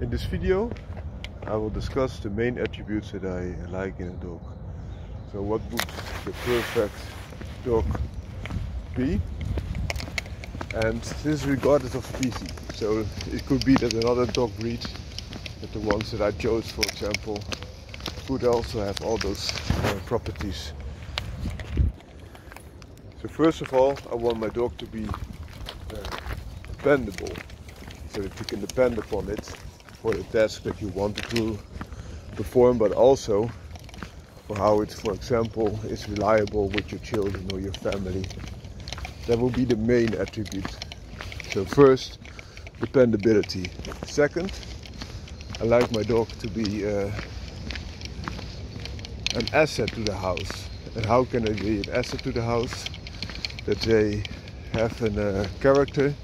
In this video I will discuss the main attributes that I like in a dog. So what would the perfect dog be? And this is regardless of species. So it could be that another dog breed, that the ones that I chose for example, would also have all those uh, properties. So first of all I want my dog to be uh, dependable so that you can depend upon it for the task that you want it to perform but also for how it for example is reliable with your children or your family. That will be the main attribute. So first dependability. Second I like my dog to be uh, an asset to the house. And how can I be an asset to the house? That they have a uh, character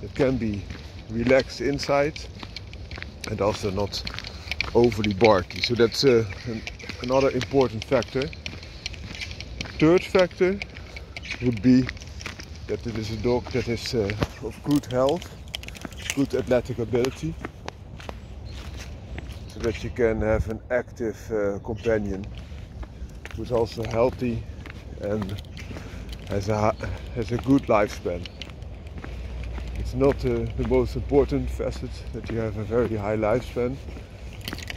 that can be relaxed inside and also not overly barky. So that's uh, an, another important factor. Third factor would be that it is a dog that is uh, of good health, good athletic ability, so that you can have an active uh, companion who's also healthy and has a, has a good lifespan. It's not uh, the most important facet that you have a very high lifespan,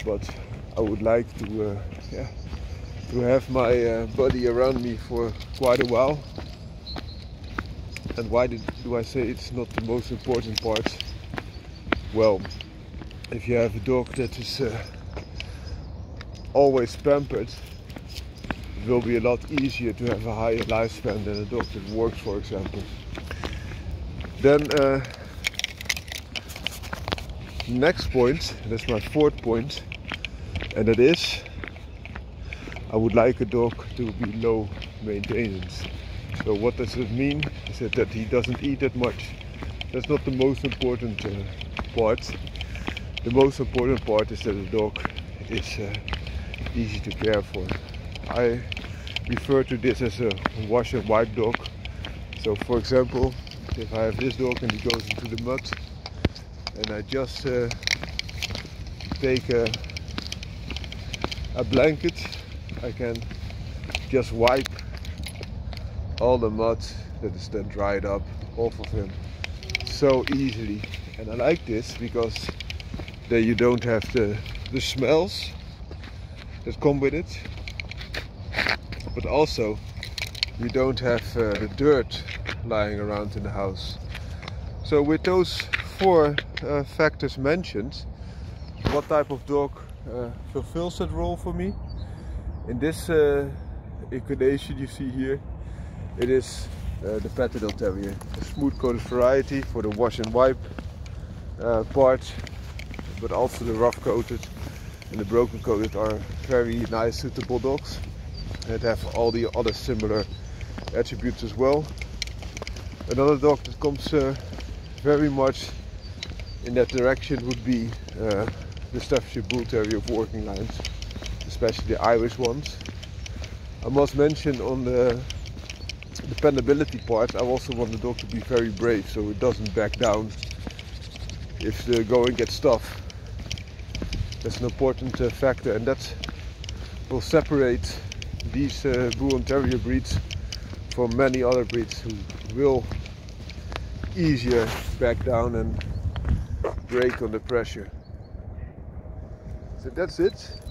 but I would like to, uh, yeah, to have my uh, body around me for quite a while. And why did, do I say it's not the most important part? Well, if you have a dog that is uh, always pampered, it will be a lot easier to have a higher lifespan than a dog that works, for example. Then uh, next point, that's my fourth point, and that is I would like a dog to be low maintenance. So what does it mean? Is it that he doesn't eat that much? That's not the most important uh, part. The most important part is that the dog is uh, easy to care for. I refer to this as a wash and wipe dog. So for example, if I have this dog and he goes into the mud and I just uh, take a, a blanket I can just wipe all the mud that is then dried up off of him so easily. And I like this because then you don't have the, the smells that come with it. But also you don't have uh, the dirt lying around in the house. So with those four uh, factors mentioned, what type of dog uh, fulfills that role for me? In this uh, you see here, it is uh, the Patterdale Terrier, a smooth coated variety for the wash and wipe uh, part, but also the rough coated and the broken coated are very nice suitable dogs that have all the other similar attributes as well. Another dog that comes uh, very much in that direction would be uh, the Staffordshire Bull Terrier of working lines, especially the Irish ones. I must mention on the dependability part, I also want the dog to be very brave so it doesn't back down if the going gets tough. That's an important uh, factor and that will separate these uh, Bull and Terrier breeds from many other breeds who will easier back down and break under pressure. So that's it.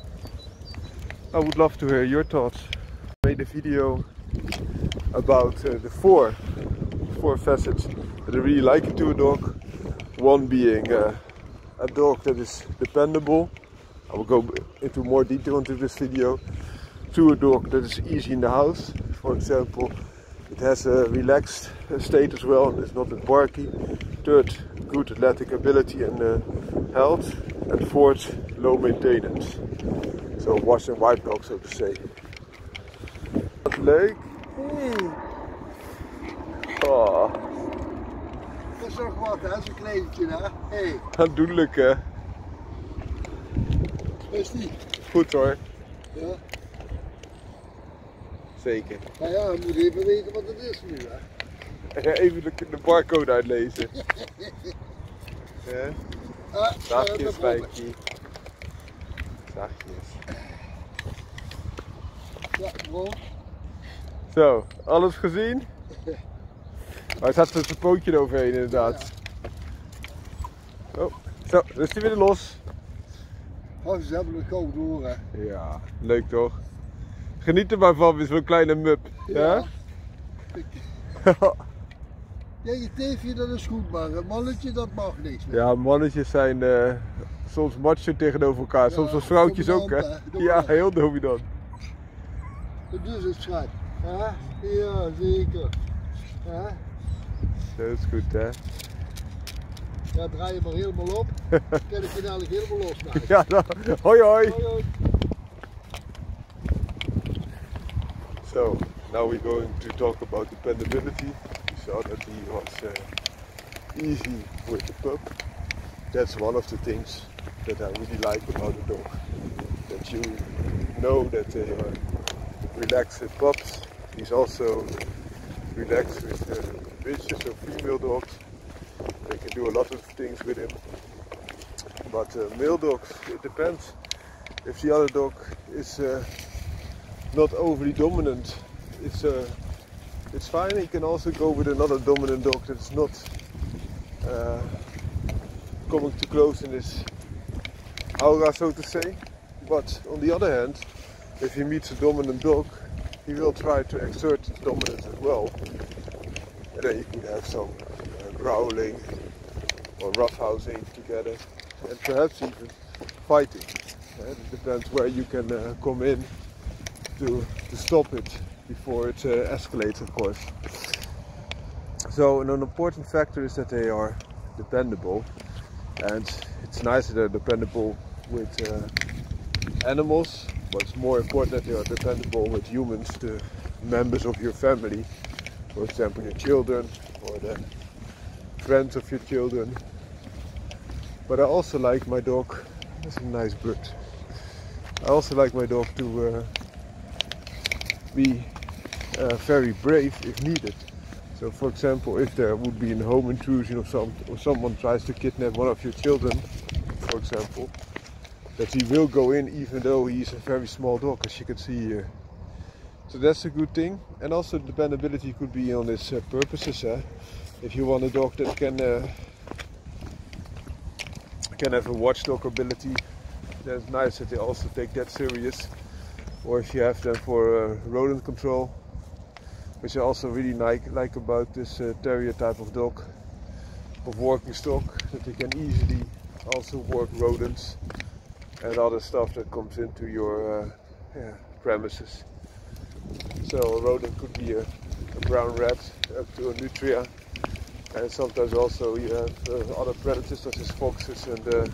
I would love to hear your thoughts. I made a video about uh, the four four facets that I really like to a dog. One being uh, a dog that is dependable. I will go into more detail into this video. To a dog that is easy in the house. For example, it has a relaxed state as well and it's not that barky. Third, good athletic ability and uh, health. And fourth, low maintenance. So wash and wipe dog, so to say. Wat leuk. Hey, Oh, dat is toch wat, hè? Zo'n kleedje, hè? Hé, aandoenlijk hè. hey, is die? Goed hoor. Ja. Zeker. Nou ja, we moeten even weten wat het is nu, hè? Even de, de barcode uitlezen. Ja. Ah, Zachtjes, eh, brokken. Spijkie. Zachtjes. Ja, bro. Zo, alles gezien? Maar hij zat er zijn pootje eroverheen inderdaad. Oh, zo, dan is hij weer los. Oh, ze hebben het gewoon door, hè. Ja, leuk toch? Geniet er maar van, zo'n kleine mup. Ja? Ja, je teefje dat is goed, maar een mannetje dat mag niks meer. Ja, mannetjes zijn eh, soms macho tegenover elkaar, soms als vrouwtjes ook hè. Ja, heel dominant. Dat is het, schat. Ja, ja zeker. Ja, Dat is goed hè. ja, draai je maar helemaal op. Dan kan ik je dadelijk helemaal losmaken. Ja, dan, hoi hoi. Hoi, hoi. So, now we're going to talk about dependability. We saw that he was uh, easy with the pup. That's one of the things that I really like about a dog. That you know that they are relaxed with pups. He's also relaxed with uh, bitches or female dogs. They can do a lot of things with him. But uh, male dogs, it depends. If the other dog is uh, not overly dominant, it's uh, it's fine. You can also go with another dominant dog that's not uh, coming too close in this aura, so to say. But on the other hand, if he meets a dominant dog, he will try to exert his dominance as well. And then you could have some uh, growling or roughhousing together, and perhaps even fighting. Uh, it depends where you can uh, come in to, to stop it before it uh, escalates, of course. So, an important factor is that they are dependable, and it's nice that they're dependable with uh, animals, but it's more important that they are dependable with humans, the members of your family, for example, your children or the friends of your children. But I also like my dog. That's a nice bird. I also like my dog to uh, be uh, very brave if needed. So, for example, if there would be a home intrusion or, some, or someone tries to kidnap one of your children, for example, that he will go in even though he's a very small dog, as you can see here. So that's a good thing. And also dependability could be on his uh, purposes. eh? If you want a dog that can uh, can have a watchdog ability, then it's nice that they also take that serious. Or if you have them for uh, rodent control, which I also really like like about this uh, terrier type of dog of working stock, that they can easily also work rodents and other stuff that comes into your uh, yeah, premises. So a rodent could be a, a brown rat up to a nutria, and sometimes also you have uh, other predators such as foxes and uh,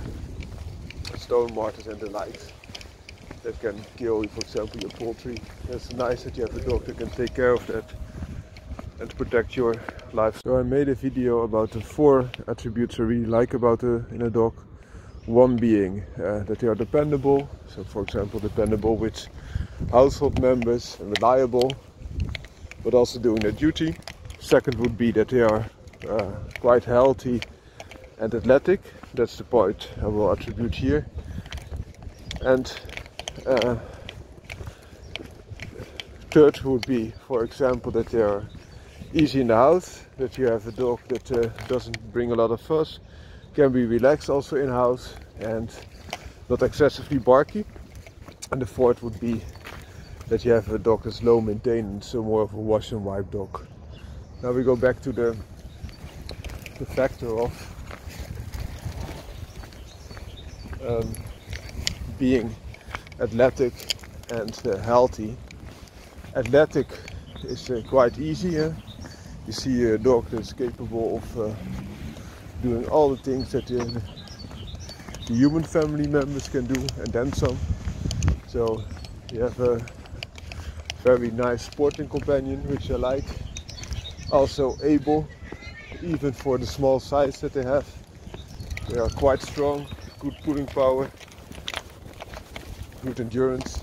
stone martens and the likes that can kill, for example, your poultry. It's nice that you have a dog that can take care of that and protect your life. So I made a video about the four attributes I really like about a, in a dog. One being uh, that they are dependable, so for example dependable with household members and reliable, but also doing their duty. Second would be that they are uh, quite healthy and athletic. That's the point I will attribute here. And uh, third would be, for example, that they are easy in the house, that you have a dog that uh, doesn't bring a lot of fuss, can be relaxed also in house and not excessively barky. And the fourth would be that you have a dog that's low maintenance, so more of a wash and wipe dog. Now we go back to the the factor of um, being athletic and uh, healthy. Athletic is uh, quite easy. You see a dog that's capable of uh, doing all the things that the human family members can do and then some. So you have a very nice sporting companion, which I like. Also able, even for the small size that they have, they are quite strong, good pulling power, good endurance,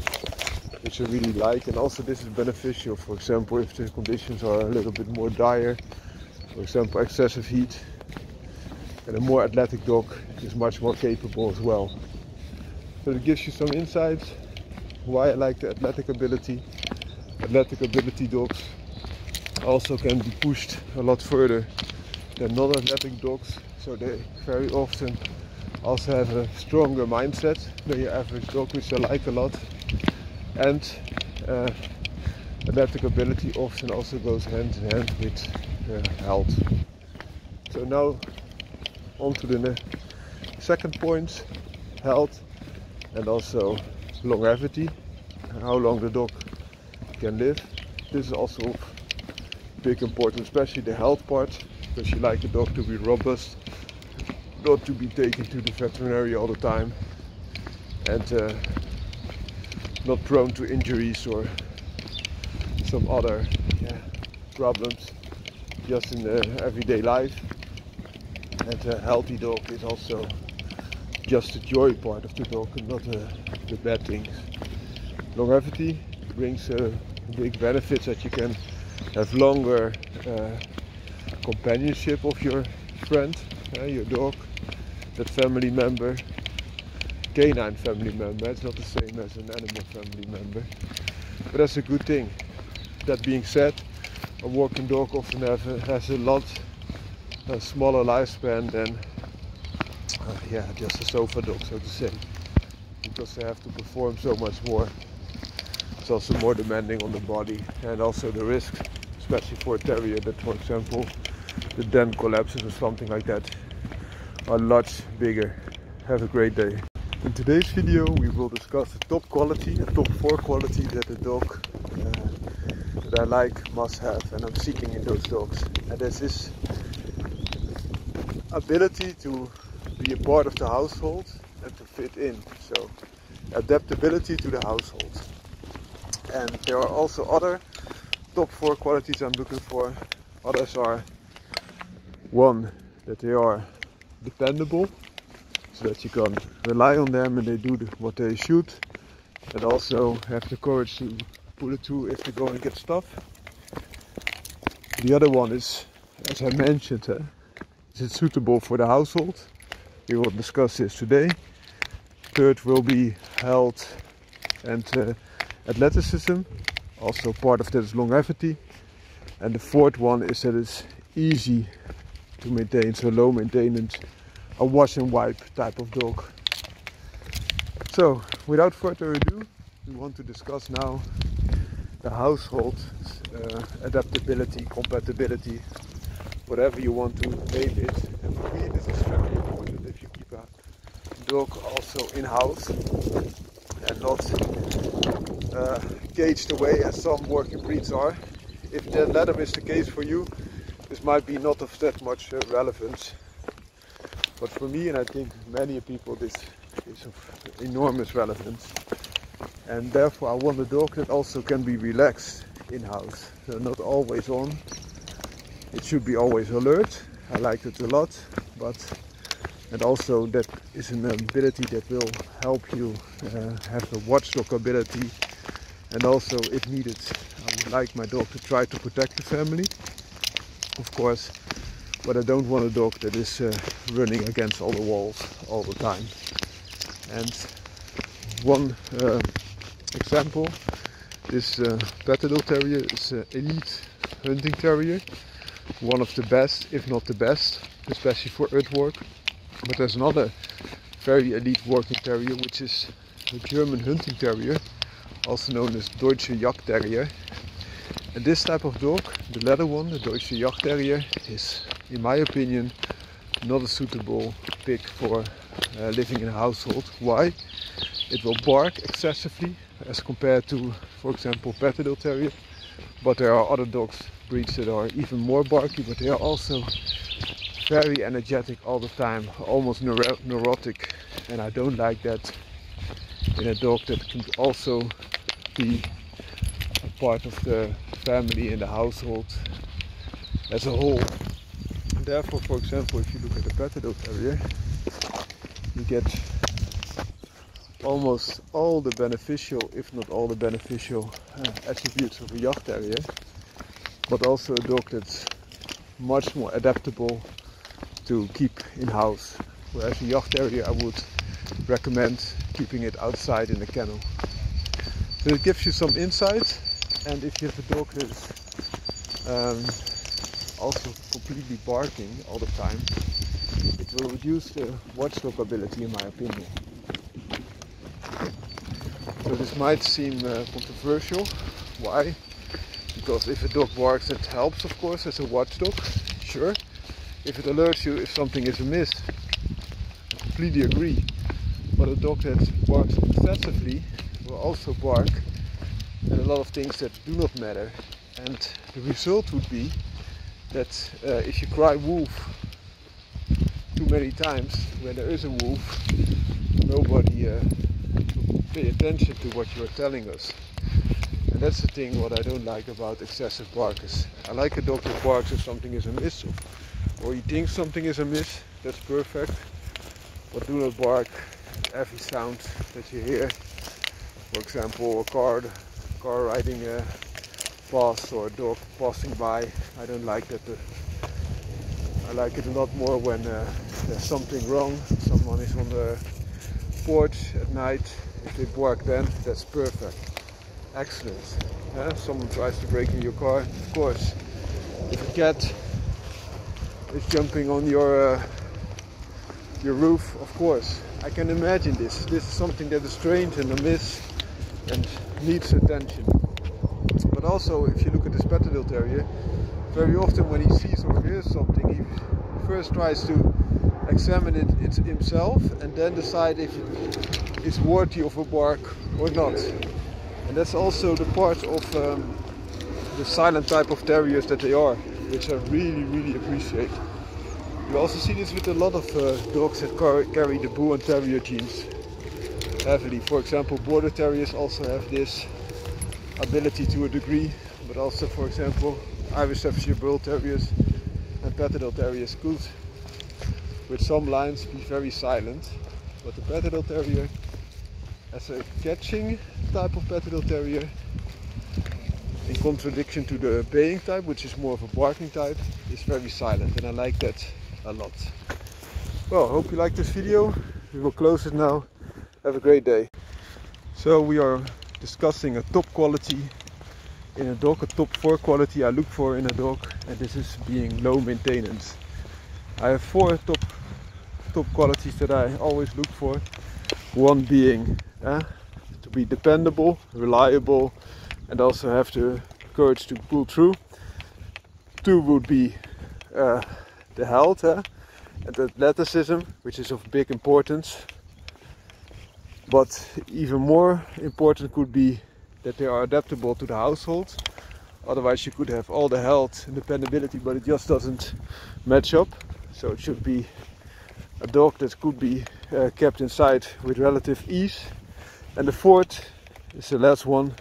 which I really like. And also this is beneficial, for example, if the conditions are a little bit more dire, for example, excessive heat. And a more athletic dog is much more capable as well. So it gives you some insights why I like the athletic ability. Athletic ability dogs also can be pushed a lot further than non-athletic dogs so they very often also have a stronger mindset than your average dog which I like a lot. And uh, athletic ability often also goes hand in hand with uh, health. So now on to the second point health and also longevity how long the dog can live. This is also big important especially the health part because you like the dog to be robust not to be taken to the veterinary all the time and uh, not prone to injuries or some other yeah, problems just in the everyday life. And a healthy dog is also just the joy part of the dog and not uh, the bad things. Longevity brings uh, big benefits that you can have longer uh, companionship of your friend, uh, your dog, that family member, canine family member. It's not the same as an animal family member, but that's a good thing. That being said, a walking dog often a, has a lot a smaller lifespan than uh, yeah, just a sofa dog, so to say, because they have to perform so much more. It's also more demanding on the body and also the risk especially for a terrier that for example the den collapses or something like that are much bigger. Have a great day. In today's video we will discuss the top quality, the top 4 quality that a dog uh, that I like must have and I'm seeking in those dogs. And that's this ability to be a part of the household and to fit in. So adaptability to the household. And there are also other top four qualities I'm looking for. Others are one, that they are dependable, so that you can rely on them and they do what they should, and also have the courage to pull it through if they go and get stuff. The other one is, as I mentioned, uh, is it suitable for the household? We will discuss this today. Third will be health and uh, athleticism also part of that is longevity. And the fourth one is that it's easy to maintain, so low maintenance, a wash and wipe type of dog. So without further ado, we want to discuss now the household uh, adaptability, compatibility, whatever you want to name it. And for me this is very important if you keep a dog also in house and not uh, gauged away as some working breeds are. If the latter is the case for you, this might be not of that much uh, relevance. But for me, and I think many people, this is of enormous relevance. And therefore I want a dog that also can be relaxed in-house. So not always on. It should be always alert. I like it a lot, but and also that is an ability that will help you uh, have a watchdog ability and also if needed I would like my dog to try to protect the family of course but I don't want a dog that is uh, running against all the walls all the time. And one uh, example this uh, Patterdale Terrier. Is an elite hunting terrier. One of the best if not the best especially for earthwork. But there's another very elite working terrier, which is the German hunting terrier, also known as Deutsche Jagdterrier. And this type of dog, the latter one, the Deutsche Jagdterrier, is, in my opinion, not a suitable pick for uh, living in a household. Why? It will bark excessively as compared to, for example, Patterdale Terrier. But there are other dogs, breeds that are even more barky, but they are also very energetic all the time, almost neuro neurotic, and I don't like that in a dog that can also be a part of the family in the household as a whole. Therefore, for example, if you look at the Patterdale Terrier, you get almost all the beneficial, if not all the beneficial uh, attributes of a Jagd Terrier, but also a dog that's much more adaptable to keep in house Whereas a Jagd terrier, I would recommend keeping it outside in the kennel. So it gives you some insight, and if you have a dog that is um, also completely barking all the time, it will reduce the watchdog ability, in my opinion. So this might seem uh, controversial. Why? Because if a dog barks, it helps, of course, as a watchdog. Sure. If it alerts you if something is amiss, I completely agree. But a dog that barks excessively will also bark at a lot of things that do not matter. And the result would be that uh, if you cry wolf too many times when there is a wolf, nobody uh, pay attention to what you are telling us. And that's the thing what I don't like about excessive barkers. I like a dog that barks if something is amiss or he thinks something is amiss, that's perfect. But do not bark every sound that you hear. For example, a car, car riding uh, past or a dog passing by. I don't like that. Uh, I like it a lot more when uh, there's something wrong. Someone is on the porch at night. If they bark then, that's perfect. Excellent. Yeah? Someone tries to break in your car, of course. If a cat is jumping on your uh, your roof, of course. I can imagine this. This is something that is strange and amiss and needs attention. But also, if you look at this Patterdale Terrier, very often when he sees or hears something, he first tries to examine it, it himself and then decide if it is worthy of a bark or not. And that's also the part of um, the silent type of terriers that they are, which I really, really appreciate. You also see this with a lot of uh, dogs that car carry the Bull and Terrier genes heavily. For example, Border Terriers also have this ability to a degree, but also, for example, Irish Staffordshire Bull Terriers and Patterdale Terriers could, with some lines, be very silent. But the Patterdale Terrier, as a catching type of Patterdale Terrier, in contradiction to the baying type, which is more of a barking type, is very silent, and I like that a lot. Well, I hope you like this video. We will close it now. Have a great day. So we are discussing a top quality in a dog, a top 4 quality I look for in a dog, and this is being low maintenance. I have four top top qualities that I always look for. One being uh, to be dependable, reliable, and also have the courage to pull through. Two would be uh, the health uh, and the athleticism, which is of big importance. But even more important could be that they are adaptable to the household. Otherwise, you could have all the health and dependability, but it just doesn't match up. So it should be a dog that could be uh, kept inside with relative ease. And the fourth is the last one,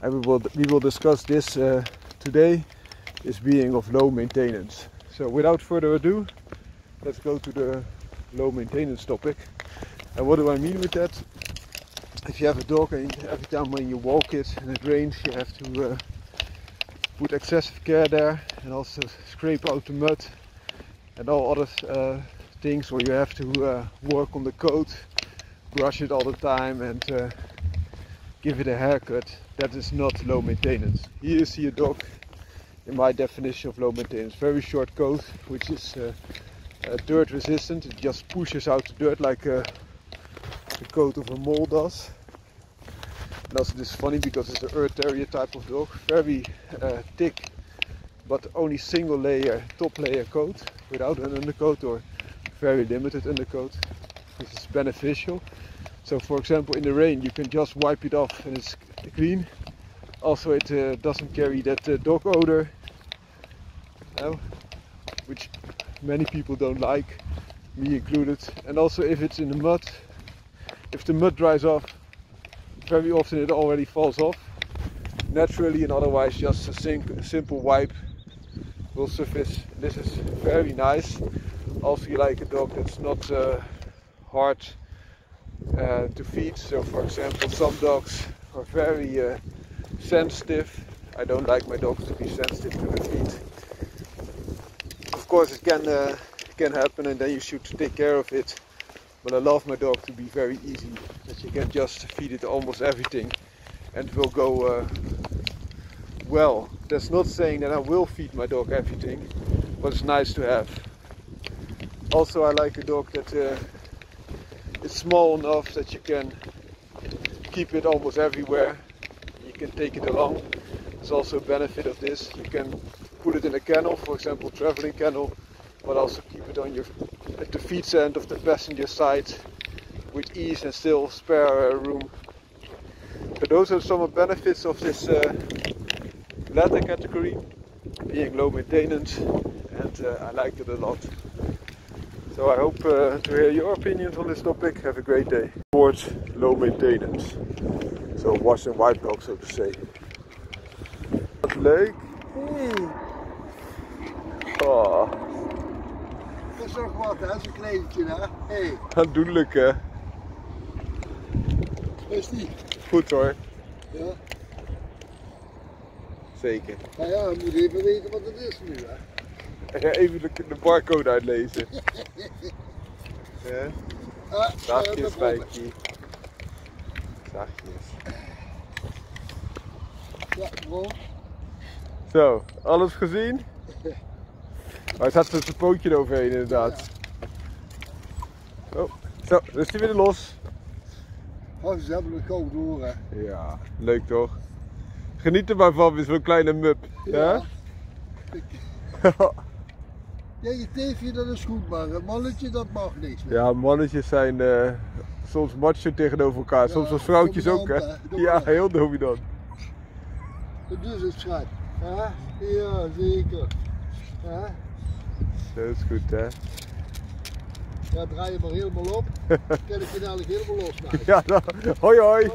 and we will we will discuss this uh, today, is being of low maintenance. So without further ado, let's go to the low maintenance topic. And what do I mean with that? If you have a dog and every time when you walk it and it rains, you have to uh, put excessive care there and also scrape out the mud and all other uh, things, or you have to uh, work on the coat, brush it all the time and uh, give it a haircut. That is not low maintenance. Here you see a dog in my definition of low maintenance. Very short coat, which is uh, uh, dirt resistant. It just pushes out the dirt like uh, the coat of a mole does. And also this is funny because it's an earth terrier type of dog. Very uh, thick, but only single layer, top layer coat without an undercoat or very limited undercoat. This is beneficial. So for example in the rain you can just wipe it off and it's clean also it uh, doesn't carry that uh, dog odor which many people don't like me included and also if it's in the mud if the mud dries off very often it already falls off naturally and otherwise just a simple wipe will suffice this is very nice also you like a dog that's not uh, hard uh, to feed so for example some dogs are very uh, sensitive. I don't like my dogs to be sensitive to the feet. Of course, it can uh, can happen and then you should take care of it. But I love my dog to be very easy, that you can just feed it almost everything and it will go uh, well. That's not saying that I will feed my dog everything, but it's nice to have. Also I like a dog that uh, is small enough that you can keep it almost everywhere. You can take it along. There's also a benefit of this. You can put it in a kennel, for example, traveling kennel, but also keep it on your at the feet end of the passenger side with ease and still spare uh, room. So those are some of the benefits of this uh, latter category, being low maintenance, and uh, I like it a lot. So I hope uh, to hear your opinions on this topic. Have a great day. Towards low maintenance. So wash and white dog, so to say. Wat leuk. Hey, Oh, is toch wat, hè? Zo'n kleedje, hè? Hé, aandoenlijk hè. hey, is die? Goed hoor. Ja. Zeker. Nou ja, we moeten even weten wat het is nu, hè? Ja, even de, de barcode uitlezen. Ja, Ah, zachtjes, eh, Bijkie. Zachtjes. Ja, bro. Zo, alles gezien? Maar hij zat er zijn pootje eroverheen inderdaad. Oh, zo, dan is hij weer los. Oh, ze hebben het door, hè? Ja, leuk toch? Geniet er maar van, weer zo'n kleine mup. Ja? Ja, je teefje dat is goed, maar een mannetje dat mag niks meer. Ja, mannetjes zijn eh, soms macho tegenover elkaar, soms als vrouwtjes ook hè. Ja, heel dominant. Dat is het, schat. Ja, ja zeker. Ja, Dat is goed hè. ja, draai je maar helemaal op. Kan ik je dadelijk helemaal losmaken. Ja, dan. Hoi, hoi.